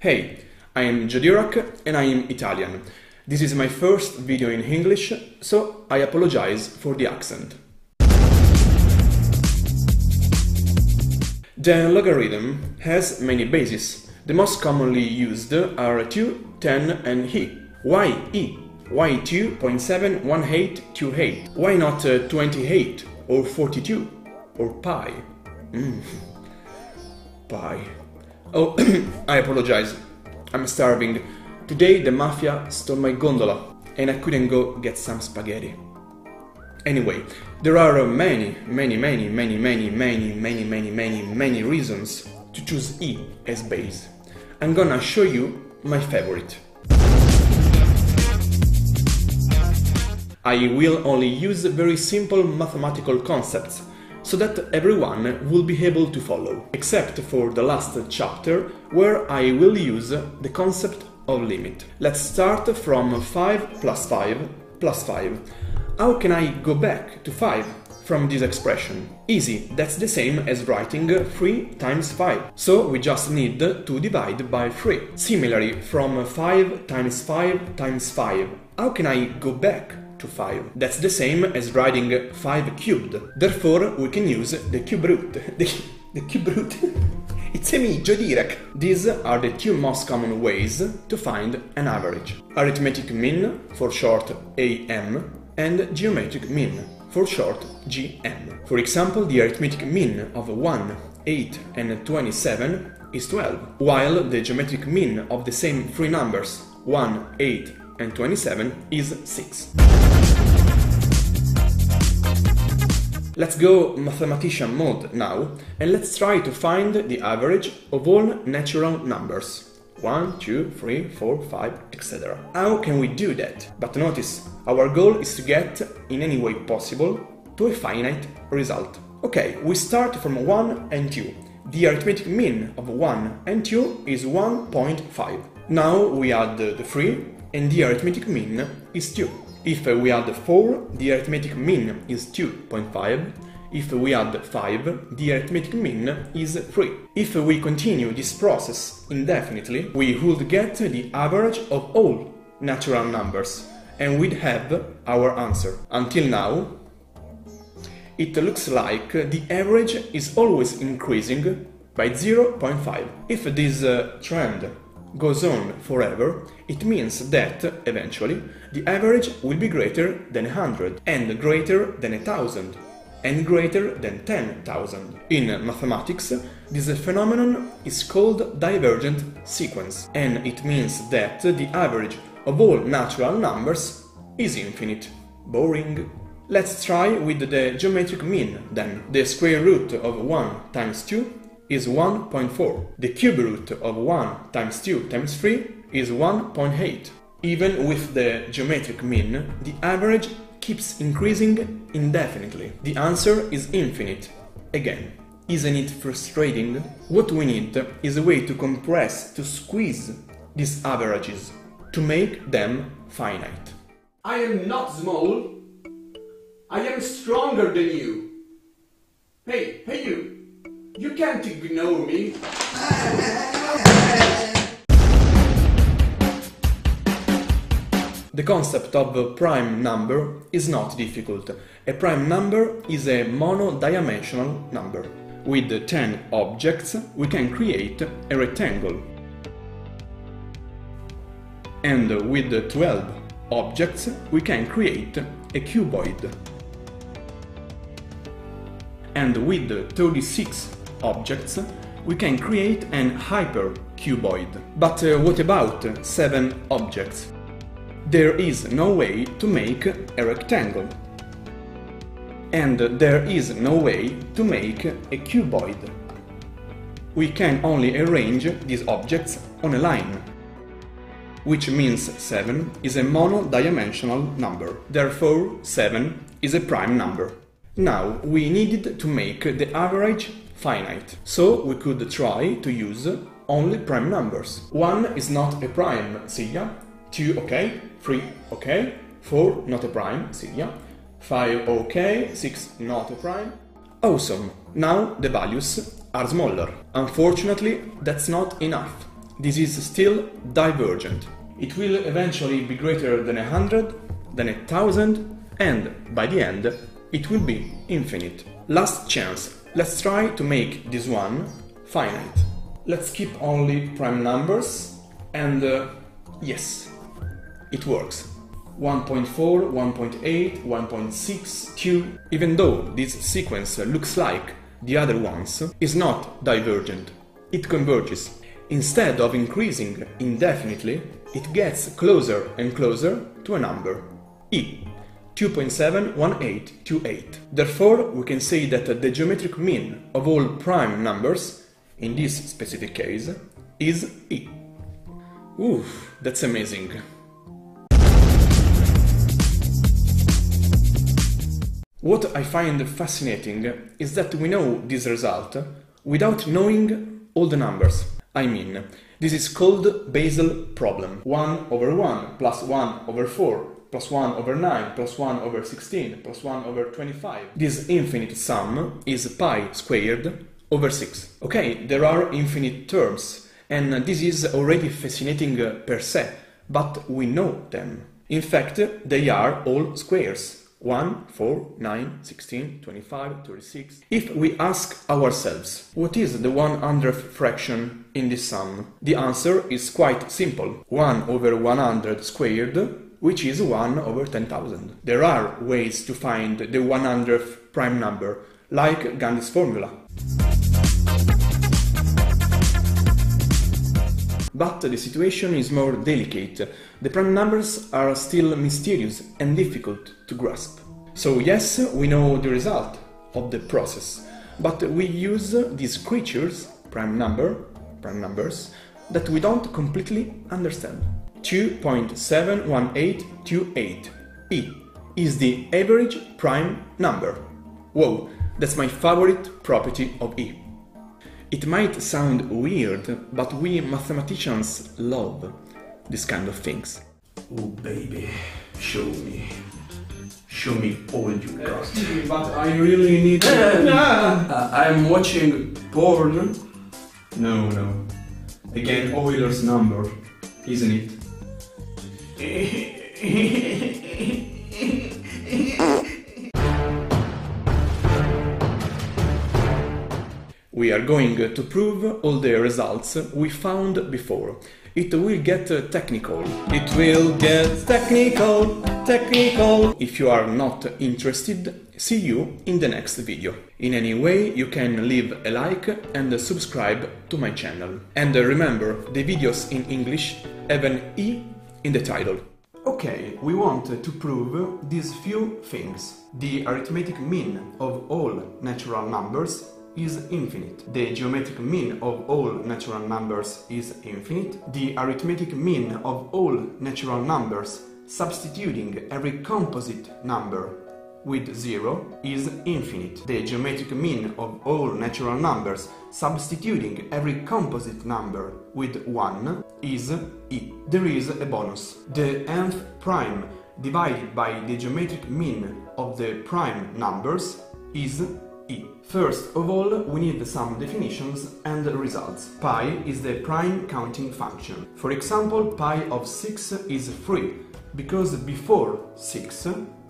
Hey, I am JoDirac and I am Italian. This is my first video in English, so I apologize for the accent. The logarithm has many bases. The most commonly used are 2, 10 and e. Why e? Why 2.71828? Why not uh, 28 or 42 or pi? Mm. Pi. Oh, I apologize. I'm starving. Today the mafia stole my gondola and I couldn't go get some spaghetti. Anyway, there are uh, many, many, many, many, many, many, many, many, many, many reasons to choose E as base. I'm gonna show you my favorite. I will only use very simple mathematical concepts so that everyone will be able to follow, except for the last chapter where I will use the concept of limit. Let's start from 5 plus 5 plus 5. How can I go back to 5 from this expression? Easy, that's the same as writing 3 times 5. So we just need to divide by 3. Similarly, from 5 times 5 times 5, how can I go back to 5. That's the same as writing 5 cubed. Therefore, we can use the cube root. The, the cube root. it's a me, JoDirac. These are the two most common ways to find an average. Arithmetic mean, for short AM, and geometric mean, for short GM. For example, the arithmetic mean of 1, 8 and 27 is 12, while the geometric mean of the same three numbers, 1, 8 and 27 is 6. Let's go mathematician mode now and let's try to find the average of all natural numbers. 1, 2, 3, 4, 5, etc. How can we do that? But notice, our goal is to get, in any way possible, to a finite result. Okay, we start from 1 and 2. The arithmetic mean of 1 and 2 is 1.5. Now we add the 3 and the arithmetic mean is 2. If we add 4, the arithmetic mean is 2.5. If we add 5, the arithmetic mean is 3. If we continue this process indefinitely, we would get the average of all natural numbers, and we'd have our answer. Until now, it looks like the average is always increasing by 0.5. If this uh, trend goes on forever, it means that, eventually, the average will be greater than 100, and greater than 1000, and greater than 10,000. In mathematics, this phenomenon is called divergent sequence, and it means that the average of all natural numbers is infinite. Boring. Let's try with the geometric mean then. The square root of 1 times 2 is 1.4. The cube root of 1 times 2 times 3 is 1.8. Even with the geometric mean, the average keeps increasing indefinitely. The answer is infinite. Again, isn't it frustrating? What we need is a way to compress, to squeeze these averages, to make them finite. I am not small. I am stronger than you. Hey, hey you! Can't ignore me. The concept of a prime number is not difficult. A prime number is a monodimensional number. With 10 objects, we can create a rectangle. And with 12 objects, we can create a cuboid. And with 36 objects, we can create an hypercuboid. But uh, what about 7 objects? There is no way to make a rectangle. And there is no way to make a cuboid. We can only arrange these objects on a line, which means 7 is a monodimensional number. Therefore, 7 is a prime number. Now, we needed to make the average finite. So we could try to use only prime numbers. 1 is not a prime, Silja. 2 okay, 3 okay, 4 not a prime, Silja. 5 okay, 6 not a prime. Awesome, now the values are smaller. Unfortunately, that's not enough. this is still divergent. It will eventually be greater than 100, then 1000, and by the end, it will be infinite. Last chance, let's try to make this one finite. Let's keep only prime numbers, and uh, yes, it works. 1.4, 1.8, 1.6, 2. Even though this sequence looks like the other ones, is not divergent. It converges. Instead of increasing indefinitely, it gets closer and closer to a number, e, 2.71828. Therefore, we can say that the geometric mean of all prime numbers, in this specific case, is e. Oof, that's amazing. What I find fascinating is that we know this result without knowing all the numbers. I mean, this is called Basel problem. 1 over 1 plus 1 over 4 plus 1 over 9 plus 1 over 16 plus 1 over 25. This infinite sum is pi squared over 6. Okay, there are infinite terms, and this is already fascinating uh, per se, but we know them. In fact, they are all squares. 1, 4, 9, 16, 25, 36. If we ask ourselves, what is the 100th fraction in this sum? The answer is quite simple. 1 over 100 squared, which is 1 over 10,000. There are ways to find the 100th prime number, like Gandhi's formula. But the situation is more delicate. The prime numbers are still mysterious and difficult to grasp. So, yes, we know the result of the process, but we use these creatures, prime number, prime numbers, that we don't completely understand. 2.71828 E is the average prime number. Whoa, that's my favorite property of E. It might sound weird, but we mathematicians love this kind of things. Oh baby, show me. Show me all you got. Excuse me, but I really need Uh, I'm watching porn. No, no. Again, Euler's number, isn't it? We are going to prove all the results we found before. It will get technical. It will get technical, technical. If you are not interested, see you in the next video. In any way, you can leave a like and subscribe to my channel. And remember, the videos in English have an E in the title. Okay, we want to prove these few things. The arithmetic mean of all natural numbers is infinite. The geometric mean of all natural numbers is infinite. The arithmetic mean of all natural numbers substituting every composite number with 0 is infinite. The geometric mean of all natural numbers substituting every composite number with 1 is e. There is a bonus. The nth prime divided by the geometric mean of the prime numbers is e. First of all, we need some definitions and results. Pi is the prime counting function. For example, pi of 6 is 3, because before 6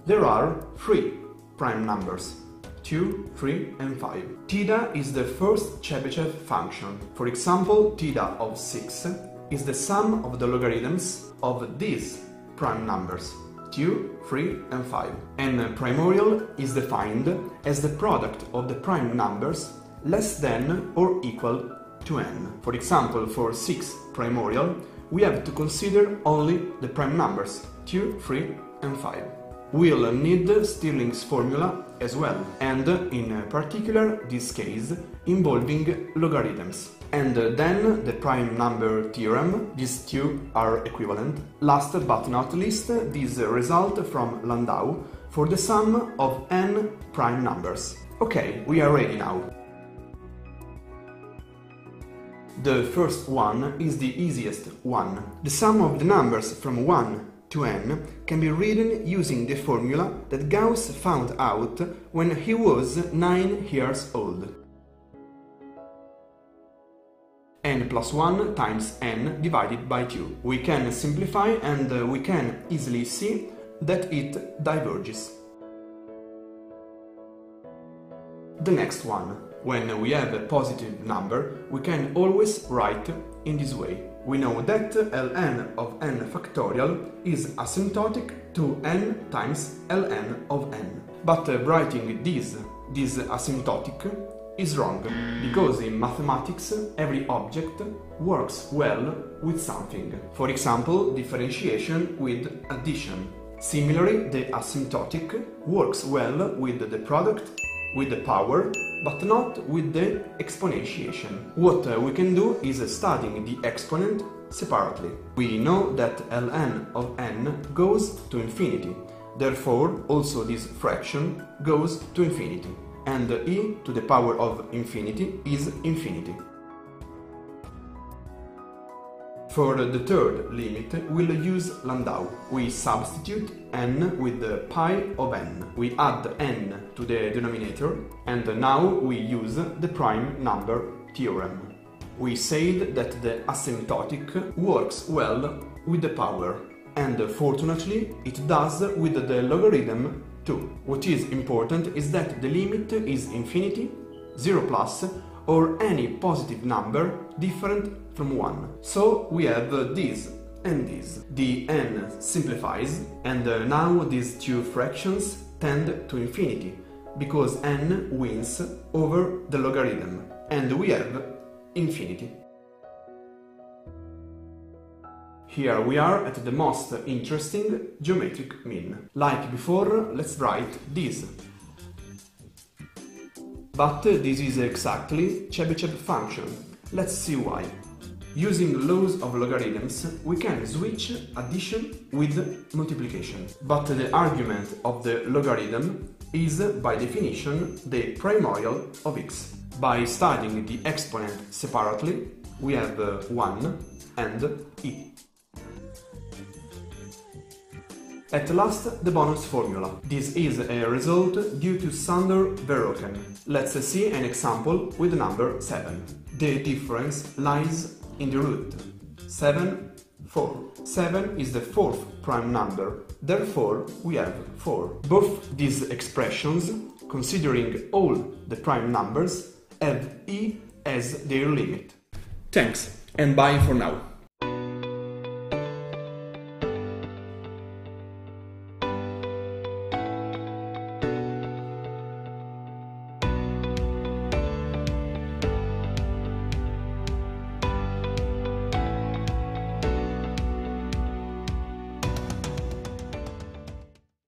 there are 3 prime numbers. 2, 3 and 5. Theta is the first Chebyshev function. For example, theta of 6 is the sum of the logarithms of these prime numbers. 2, 3 and 5. And primorial is defined as the product of the prime numbers less than or equal to n. For example, for 6 primorial, we have to consider only the prime numbers 2, 3 and 5. We'll need Stirling's formula as well, and in particular this case involving logarithms. And then the prime number theorem, these two are equivalent. Last but not least, this result from Landau for the sum of n prime numbers. Okay, we are ready now. The first one is the easiest one. The sum of the numbers from 1 to n can be written using the formula that Gauss found out when he was 9 years old. n plus 1 times n divided by 2. We can simplify and uh, we can easily see that it diverges. The next one. When we have a positive number, we can always write in this way. We know that ln of n factorial is asymptotic to n times ln of n. But uh, writing this, this asymptotic, is wrong, because in mathematics every object works well with something. For example, differentiation with addition. Similarly, the asymptotic works well with the product with the power, but not with the exponentiation. What uh, we can do is studying the exponent separately. We know that ln of n goes to infinity, therefore also this fraction goes to infinity, and e to the power of infinity is infinity. For the third limit, we'll use Landau. We substitute n with the pi of n. We add n to the denominator, and now we use the prime number theorem. We said that the asymptotic works well with the power, and fortunately it does with the logarithm too. What is important is that the limit is infinity, 0 plus, or any positive number different from 1. So we have this and this. The n simplifies and now these two fractions tend to infinity because n wins over the logarithm and we have infinity. Here we are at the most interesting geometric mean. Like before, let's write this but this is exactly Chebyshev function. Let's see why. Using laws of logarithms, we can switch addition with multiplication. But the argument of the logarithm is, by definition, the primorial of x. By studying the exponent separately, we have uh, 1 and e. At last, the bonus formula. This is a result due to Sándor Verroken. Let's see an example with the number 7. The difference lies in the root. 7, 4. 7 is the fourth prime number, therefore we have 4. Both these expressions, considering all the prime numbers, have e as their limit. Thanks, and bye for now.